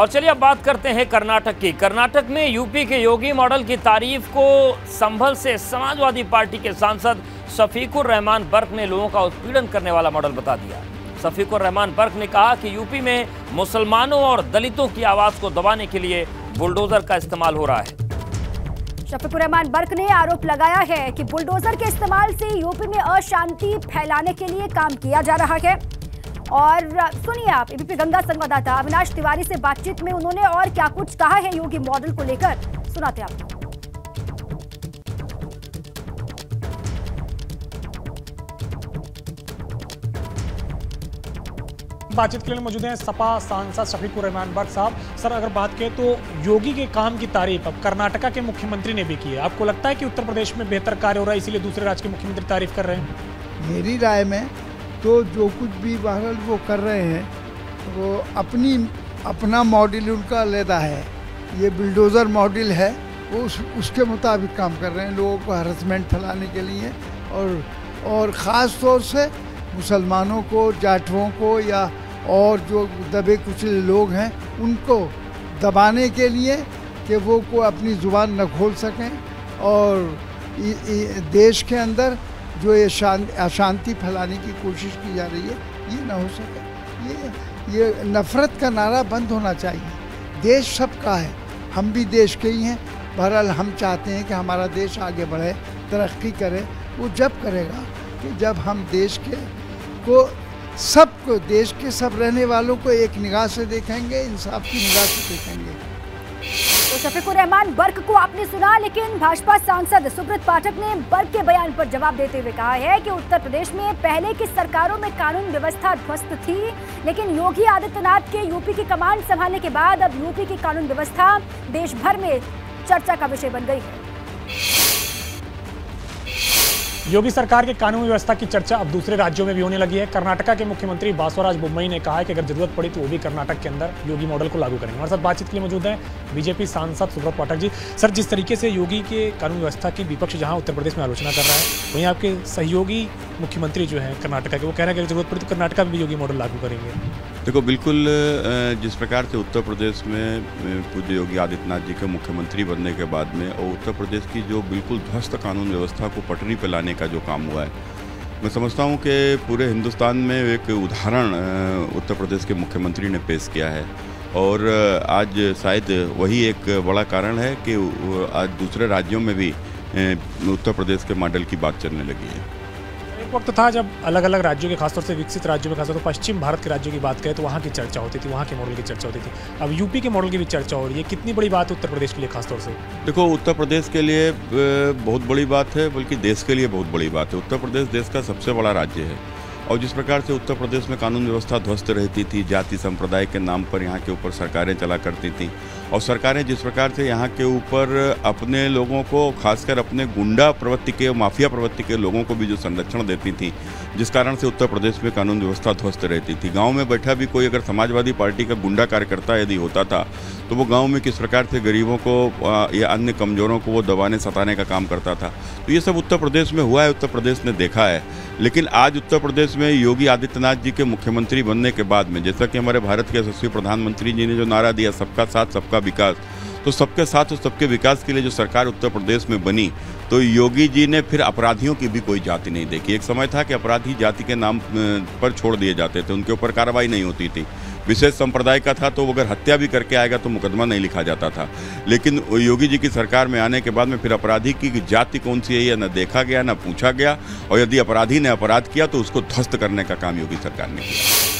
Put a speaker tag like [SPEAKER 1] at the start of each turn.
[SPEAKER 1] और चलिए अब बात करते हैं कर्नाटक की। कर्नाटक में यूपी के योगी मॉडल की तारीफ़ को संभल से समाजवादी पार्टी के सांसद शफीकुर रहमान बर्क ने लोगों का उत्पीड़न करने वाला मॉडल बता दिया। शफीकुर रहमान बर्क ने कहा कि यूपी में मुसलमानों और दलितों की आवाज़ को दबाने के लिए बुलडोजर का इस्तेमाल हो रहा है।
[SPEAKER 2] शफीकुर रहमान बर्क ने आरोप लगाया है कि बुलडोजर के इस्तेमाल से यूपी में अशांति फैलाने के लिए काम किया जा रहा है। और सुनिए आप एबीपी गंगा संवाददाता अविनाश तिवारी से बातचीत में उन्होंने और क्या कुछ कहा है योगी मॉडल को लेकर? सुनाते आपको।
[SPEAKER 3] बातचीत के लिए मौजूद हैं सपा सांसद शफीकुर रहमान बट साहब। सर अगर बात करें तो योगी के काम की तारीफ़ अब कर्नाटका के मुख्यमंत्री ने भी की है। आपको लगता है कि उत्तर प्रदेश में बेहतर कार्य हो रहा है इसीलिए दूसरे राज्य के मुख्यमंत्री तारीफ़ कर रहे हैं?
[SPEAKER 4] मेरी राय में तो जो कुछ भी बहरहाल वो कर रहे हैं वो अपनी अपना मॉडल उनका लेदा है। ये बिल्डोज़र मॉडल है वो उस उसके मुताबिक काम कर रहे हैं लोगों को हरसमेंट फैलाने के लिए और और ख़ास तौर से मुसलमानों को जाटवों को या और जो दबे कुचले लोग हैं उनको दबाने के लिए कि वो को अपनी ज़ुबान न खोल सकें और इ, इ, देश के अंदर जो ये अशांति फैलाने की कोशिश की जा रही है, ये ना हो सके। ये ये नफ़रत का नारा बंद होना चाहिए। देश सबका है। हम भी देश के ही हैं। बहरहाल हम चाहते हैं कि हमारा देश आगे बढ़े, तरक्की करे। वो जब करेगा कि जब हम देश के को सबको देश के सब रहने वालों को एक निगाह से देखेंगे, इंसाफ की निगाह से देखेंगे।
[SPEAKER 2] तो शफीकुर रहमान बर्क को आपने सुना, लेकिन भाजपा सांसद सुब्रत पाठक ने बर्क के बयान पर जवाब देते हुए कहा है कि उत्तर प्रदेश में पहले की सरकारों में कानून व्यवस्था ध्वस्त थी, लेकिन योगी आदित्यनाथ के यूपी की कमान संभालने के बाद अब यूपी की कानून व्यवस्था देश भर में चर्चा का विषय बन गई है।
[SPEAKER 3] योगी सरकार के कानून व्यवस्था की चर्चा अब दूसरे राज्यों में भी होने लगी है। कर्नाटका के मुख्यमंत्री बासवराज बुम्बई ने कहा है कि अगर ज़रूरत पड़ी तो वो भी कर्नाटक के अंदर योगी मॉडल को लागू करेंगे। हमारे साथ बातचीत के लिए मौजूद हैं बीजेपी सांसद सुब्रत पाठक जी। सर, जिस तरीके से योगी के कानून व्यवस्था की विपक्ष जहाँ उत्तर प्रदेश में आलोचना कर रहा है, वहीं आपके सहयोगी मुख्यमंत्री जो है कर्नाटका के, वो कह रहे हैं कि ज़रूरत पड़ी तो कर्नाटका में भी योगी मॉडल लागू करेंगे।
[SPEAKER 5] देखो, बिल्कुल जिस प्रकार से उत्तर प्रदेश में पूज्य योगी आदित्यनाथ जी के मुख्यमंत्री बनने के बाद में, और उत्तर प्रदेश की जो बिल्कुल ध्वस्त कानून व्यवस्था को पटरी पर लाने का जो काम हुआ है, मैं समझता हूँ कि पूरे हिंदुस्तान में एक उदाहरण उत्तर प्रदेश के मुख्यमंत्री ने पेश किया है। और आज शायद वही एक बड़ा कारण है कि आज दूसरे राज्यों में भी उत्तर प्रदेश के मॉडल की बात चलने लगी है।
[SPEAKER 3] वक्त था जब अलग अलग राज्यों के, खासतौर से विकसित राज्यों में, खासतौर से पश्चिम भारत के राज्यों की बात करें तो वहाँ की चर्चा होती थी, वहाँ के मॉडल की चर्चा होती थी। अब यूपी के मॉडल की भी चर्चा हो रही है। कितनी बड़ी बात है उत्तर प्रदेश के लिए, खासतौर से?
[SPEAKER 5] देखो, उत्तर प्रदेश के लिए बहुत बड़ी बात है, बल्कि देश के लिए बहुत बड़ी बात है। उत्तर प्रदेश देश का सबसे बड़ा राज्य है। और जिस प्रकार से उत्तर प्रदेश में कानून व्यवस्था ध्वस्त रहती थी, जाति संप्रदाय के नाम पर यहाँ के ऊपर सरकारें चला करती थीं और सरकारें जिस प्रकार से यहाँ के ऊपर अपने लोगों को, खासकर अपने गुंडा प्रवृत्ति के, माफिया प्रवृत्ति के लोगों को भी जो संरक्षण देती थी, जिस कारण से उत्तर प्रदेश में कानून व्यवस्था ध्वस्त रहती थी। गाँव में बैठा भी कोई अगर समाजवादी पार्टी का गुंडा कार्यकर्ता यदि होता था तो वो गाँव में किस प्रकार से गरीबों को या अन्य कमज़ोरों को वो दबाने, सताने का काम करता था। तो ये सब उत्तर प्रदेश में हुआ है, उत्तर प्रदेश ने देखा है। लेकिन आज उत्तर प्रदेश में योगी आदित्यनाथ जी के मुख्यमंत्री बनने के बाद में, जैसा कि हमारे भारत के यशस्वी प्रधानमंत्री जी ने जो नारा दिया, सबका साथ, सबका विकास। तो सबके साथ और सबके विकास के लिए जो सरकार उत्तर प्रदेश में बनी तो योगी जी ने फिर अपराधियों की भी कोई जाति नहीं देखी। एक समय था कि अपराधी जाति के नाम पर छोड़ दिए जाते थे, उनके ऊपर कार्रवाई नहीं होती थी। विशेष संप्रदाय का था तो अगर हत्या भी करके आएगा तो मुकदमा नहीं लिखा जाता था। लेकिन योगी जी की सरकार में आने के बाद में फिर अपराधी की जाति कौन सी है यह न देखा गया, न पूछा गया, और यदि अपराधी ने अपराध किया तो उसको ध्वस्त करने का काम योगी सरकार ने किया।